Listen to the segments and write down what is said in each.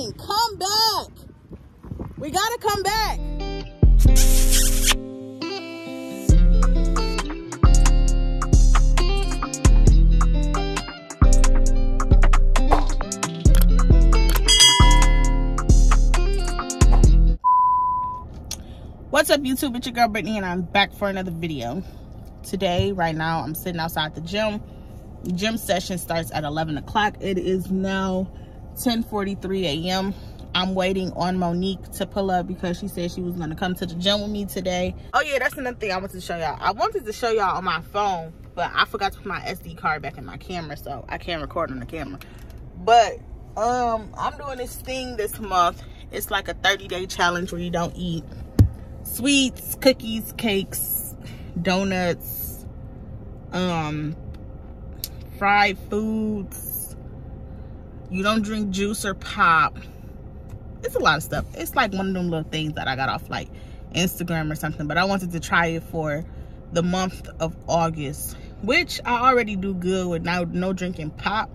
Come back. We gotta come back. What's up YouTube? It's your girl Brittany and I'm back for another video. Today, right now, I'm sitting outside the gym. Gym session starts at 11 o'clock. It is now 10.43 a.m. I'm waiting on Monique to pull up because she said she was to come to the gym with me today. Oh yeah, that's another thing I wanted to show y'all. I wanted to show y'all on my phone, but I forgot to put my SD card back in my camera, so I can't record on the camera. But um, I'm doing this thing this month. It's like a 30-day challenge where you don't eat sweets, cookies, cakes, donuts, um, fried foods. You don't drink juice or pop. It's a lot of stuff. It's like one of them little things that I got off like Instagram or something. But I wanted to try it for the month of August, which I already do good with now no drinking pop.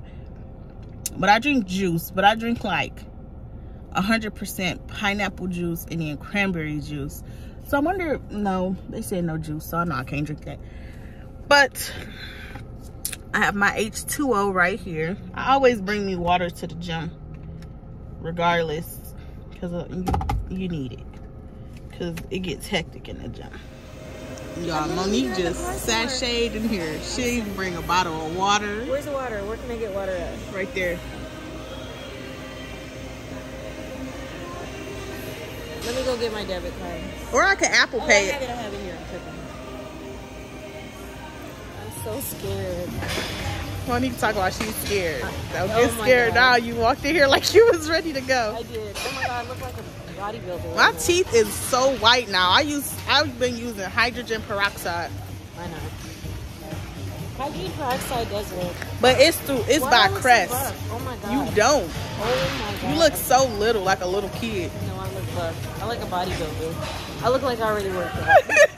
But I drink juice, but I drink like 100% pineapple juice and then cranberry juice. So I wonder, no, they say no juice, so I know I can't drink that. But I have my H2O right here. I always bring me water to the gym, regardless, because uh, you, you need it. Because it gets hectic in the gym. Y'all, Monique just sashayed in here. She didn't even bring a bottle of water. Where's the water? Where can I get water at? Right there. Let me go get my debit card. Or I could Apple Oh, Pay I have it. So scared. Monique talk about she's scared. Don't Oh get scared God. now. You walked in here like you was ready to go. I did. Oh my god, I look like a bodybuilder. My teeth is so white now. I use I've been using hydrogen peroxide, I know. Hydrogen peroxide does work. but it's through it's Why by Crest. Oh my god. you don't. Oh my god. You look so little, like a little kid. No, I look buff. I like a bodybuilder. I look like I already worked out.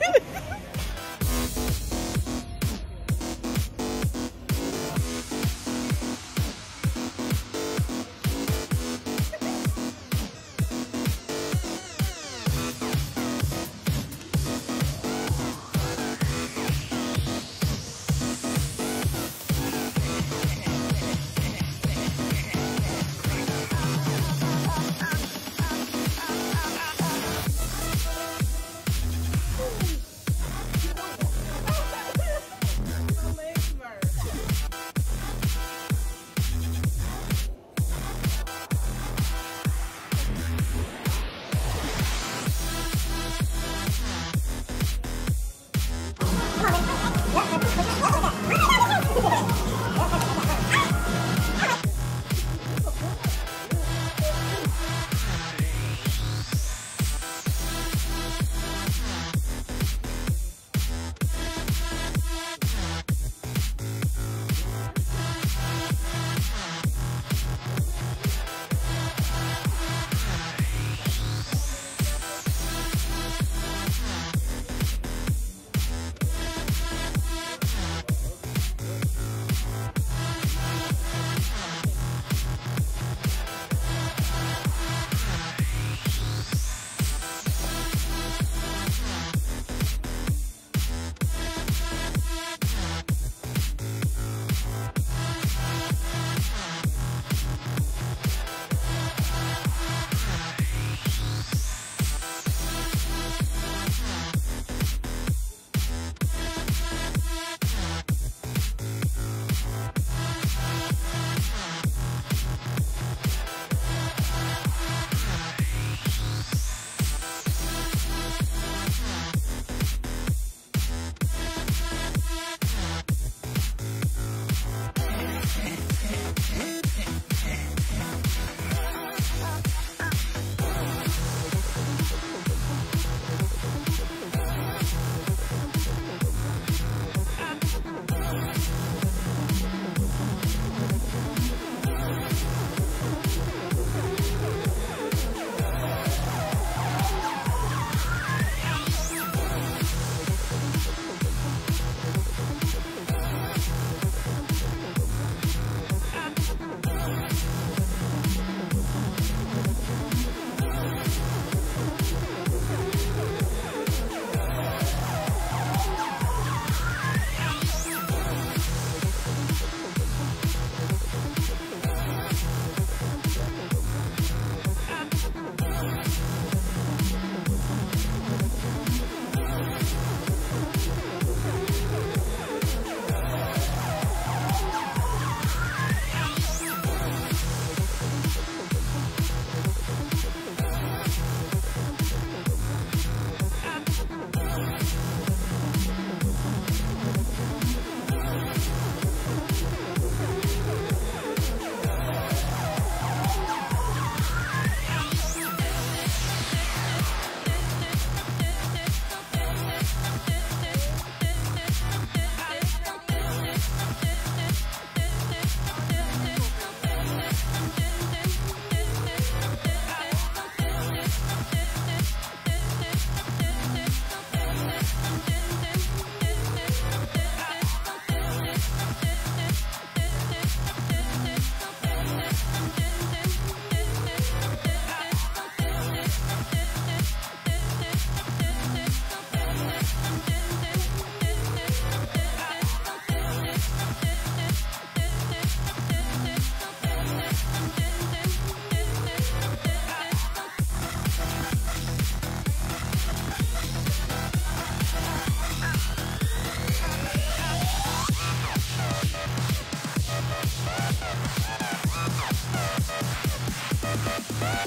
This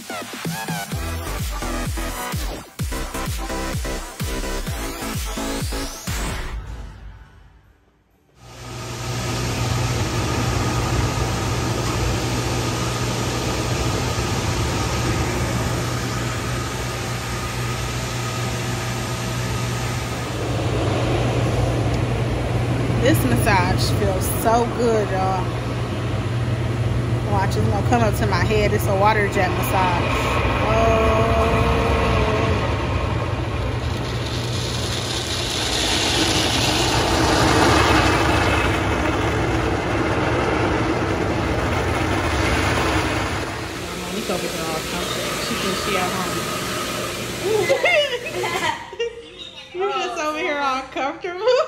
massage feels so good, y'all. Watch, it's gonna come up to my head. It's a water jet massage. Oh. Monica over here all comfortable. She thinks she at home. you just over here all comfortable.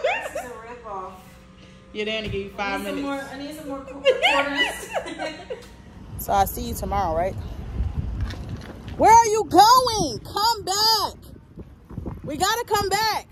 It's a rip. You're there to give you five I minutes. more. I need some more quarters. So I see you tomorrow, right? Where are you going? Come back. We gotta come back.